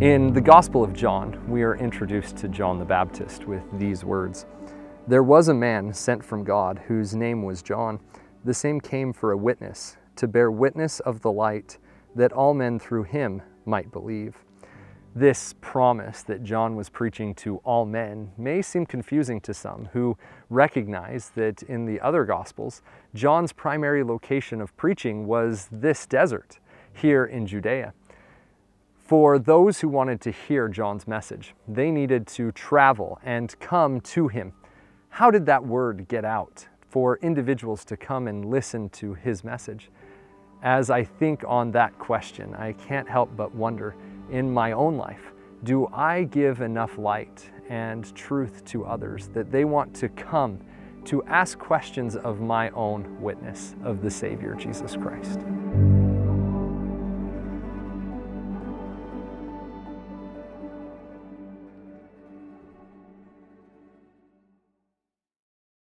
In the Gospel of John, we are introduced to John the Baptist with these words There was a man sent from God whose name was John. The same came for a witness, to bear witness of the light, that all men through him might believe. This promise that John was preaching to all men may seem confusing to some who recognize that in the other Gospels, John's primary location of preaching was this desert here in Judea. For those who wanted to hear John's message, they needed to travel and come to him. How did that word get out for individuals to come and listen to his message? As I think on that question, I can't help but wonder in my own life, do I give enough light and truth to others that they want to come to ask questions of my own witness of the Savior, Jesus Christ?